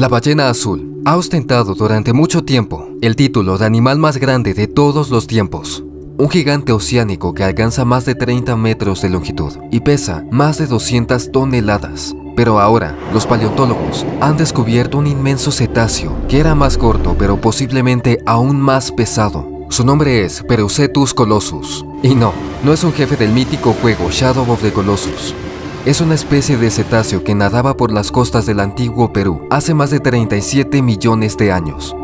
La ballena azul ha ostentado durante mucho tiempo el título de animal más grande de todos los tiempos. Un gigante oceánico que alcanza más de 30 metros de longitud y pesa más de 200 toneladas. Pero ahora, los paleontólogos han descubierto un inmenso cetáceo que era más corto pero posiblemente aún más pesado. Su nombre es Perucetus colossus. Y no, no es un jefe del mítico juego Shadow of the Colossus. Es una especie de cetáceo que nadaba por las costas del antiguo Perú hace más de 37 millones de años.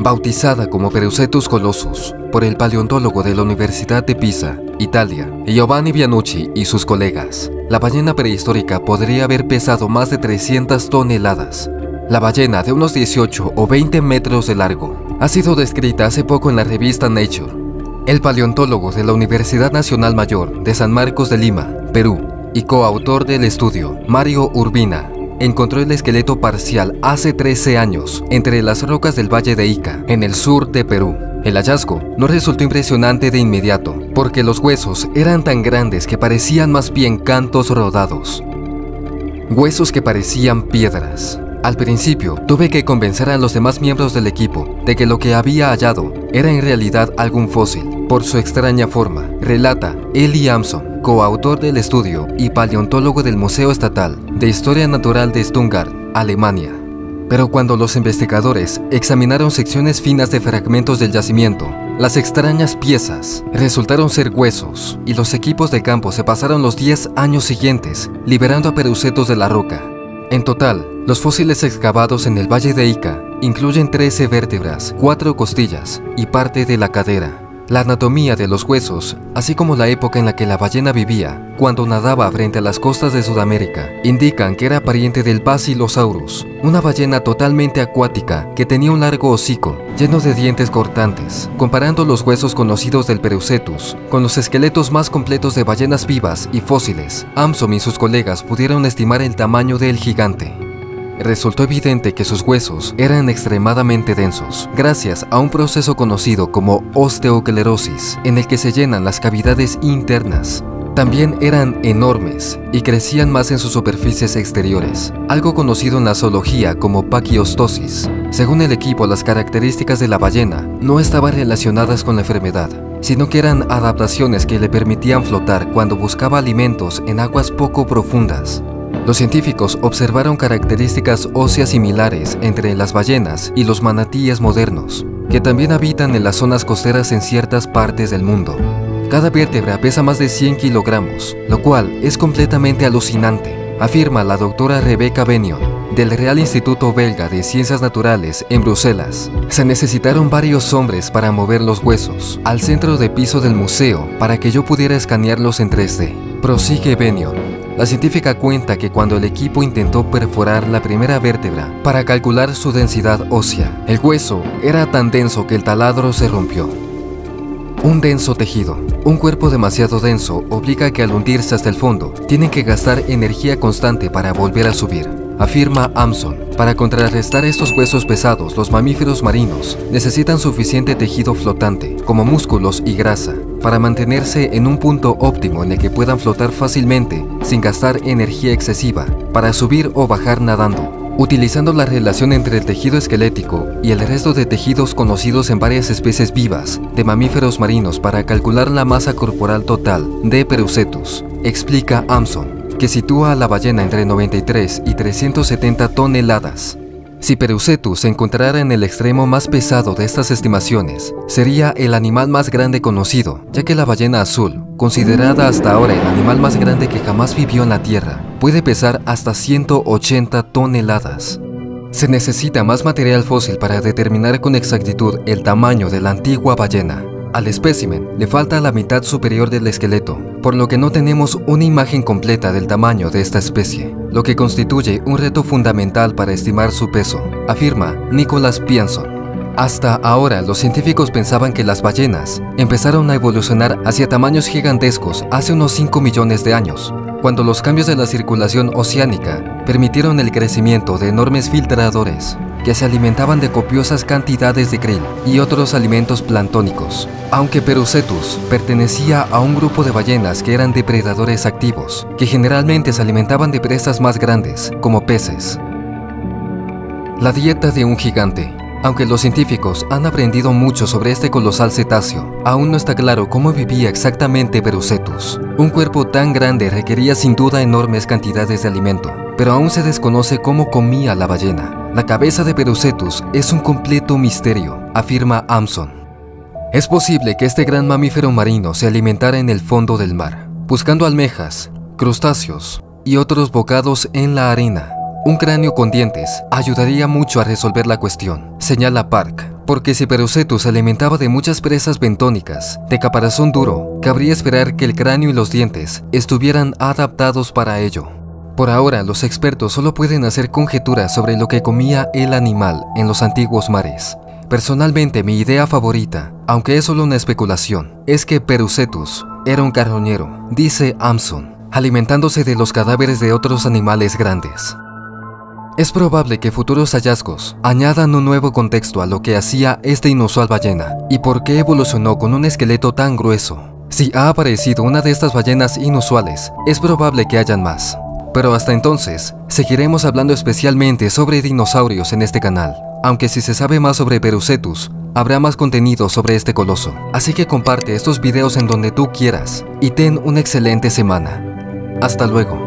Bautizada como Perucetus colossus por el paleontólogo de la Universidad de Pisa, Italia, Giovanni Bianucci y sus colegas, la ballena prehistórica podría haber pesado más de 300 toneladas. La ballena de unos 18 o 20 metros de largo ha sido descrita hace poco en la revista Nature. El paleontólogo de la Universidad Nacional Mayor de San Marcos de Lima, Perú, y coautor del estudio, Mario Urbina, encontró el esqueleto parcial hace 13 años entre las rocas del Valle de Ica, en el sur de Perú. El hallazgo no resultó impresionante de inmediato, porque los huesos eran tan grandes que parecían más bien cantos rodados. Huesos que parecían piedras. Al principio, tuve que convencer a los demás miembros del equipo de que lo que había hallado era en realidad algún fósil, por su extraña forma, relata Eli Amson, coautor del estudio y paleontólogo del Museo Estatal de Historia Natural de Stuttgart, Alemania. Pero cuando los investigadores examinaron secciones finas de fragmentos del yacimiento, las extrañas piezas resultaron ser huesos y los equipos de campo se pasaron los 10 años siguientes liberando a perucetos de la roca. En total, los fósiles excavados en el Valle de Ica incluyen 13 vértebras, 4 costillas y parte de la cadera. La anatomía de los huesos, así como la época en la que la ballena vivía, cuando nadaba frente a las costas de Sudamérica, indican que era pariente del Basilosaurus, una ballena totalmente acuática que tenía un largo hocico lleno de dientes cortantes. Comparando los huesos conocidos del Perucetus con los esqueletos más completos de ballenas vivas y fósiles, Amsom y sus colegas pudieron estimar el tamaño del gigante resultó evidente que sus huesos eran extremadamente densos, gracias a un proceso conocido como osteoclerosis, en el que se llenan las cavidades internas. También eran enormes y crecían más en sus superficies exteriores, algo conocido en la zoología como paquiostosis. Según el equipo, las características de la ballena no estaban relacionadas con la enfermedad, sino que eran adaptaciones que le permitían flotar cuando buscaba alimentos en aguas poco profundas. Los científicos observaron características óseas similares entre las ballenas y los manatíes modernos, que también habitan en las zonas costeras en ciertas partes del mundo. Cada vértebra pesa más de 100 kilogramos, lo cual es completamente alucinante, afirma la doctora Rebecca Benion, del Real Instituto Belga de Ciencias Naturales en Bruselas. Se necesitaron varios hombres para mover los huesos al centro de piso del museo para que yo pudiera escanearlos en 3D. Prosigue Benion. La científica cuenta que cuando el equipo intentó perforar la primera vértebra para calcular su densidad ósea, el hueso era tan denso que el taladro se rompió. Un denso tejido. Un cuerpo demasiado denso obliga que al hundirse hasta el fondo, tienen que gastar energía constante para volver a subir, afirma Amson. Para contrarrestar estos huesos pesados, los mamíferos marinos necesitan suficiente tejido flotante, como músculos y grasa, para mantenerse en un punto óptimo en el que puedan flotar fácilmente sin gastar energía excesiva, para subir o bajar nadando. Utilizando la relación entre el tejido esquelético y el resto de tejidos conocidos en varias especies vivas de mamíferos marinos para calcular la masa corporal total de Perucetus, explica Amson que sitúa a la ballena entre 93 y 370 toneladas. Si Perucetus se encontrara en el extremo más pesado de estas estimaciones, sería el animal más grande conocido, ya que la ballena azul, considerada hasta ahora el animal más grande que jamás vivió en la Tierra, puede pesar hasta 180 toneladas. Se necesita más material fósil para determinar con exactitud el tamaño de la antigua ballena. Al espécimen le falta la mitad superior del esqueleto, por lo que no tenemos una imagen completa del tamaño de esta especie, lo que constituye un reto fundamental para estimar su peso, afirma Nicholas Pianson. Hasta ahora, los científicos pensaban que las ballenas empezaron a evolucionar hacia tamaños gigantescos hace unos 5 millones de años, cuando los cambios de la circulación oceánica permitieron el crecimiento de enormes filtradores que se alimentaban de copiosas cantidades de krill y otros alimentos planctónicos. Aunque Perucetus pertenecía a un grupo de ballenas que eran depredadores activos, que generalmente se alimentaban de presas más grandes, como peces. La dieta de un gigante. Aunque los científicos han aprendido mucho sobre este colosal cetáceo, aún no está claro cómo vivía exactamente Perucetus. Un cuerpo tan grande requería sin duda enormes cantidades de alimento, pero aún se desconoce cómo comía la ballena. La cabeza de Perucetus es un completo misterio, afirma Amson. Es posible que este gran mamífero marino se alimentara en el fondo del mar, buscando almejas, crustáceos y otros bocados en la arena. Un cráneo con dientes ayudaría mucho a resolver la cuestión, señala Park, porque si Perucetus se alimentaba de muchas presas bentónicas, de caparazón duro, cabría esperar que el cráneo y los dientes estuvieran adaptados para ello. Por ahora, los expertos solo pueden hacer conjeturas sobre lo que comía el animal en los antiguos mares. Personalmente, mi idea favorita, aunque es solo una especulación, es que Perucetus era un carroñero, dice Amson, alimentándose de los cadáveres de otros animales grandes. Es probable que futuros hallazgos añadan un nuevo contexto a lo que hacía esta inusual ballena y por qué evolucionó con un esqueleto tan grueso. Si ha aparecido una de estas ballenas inusuales, es probable que hayan más. Pero hasta entonces, seguiremos hablando especialmente sobre dinosaurios en este canal, aunque si se sabe más sobre Perucetus, habrá más contenido sobre este coloso. Así que comparte estos videos en donde tú quieras y ten una excelente semana. Hasta luego.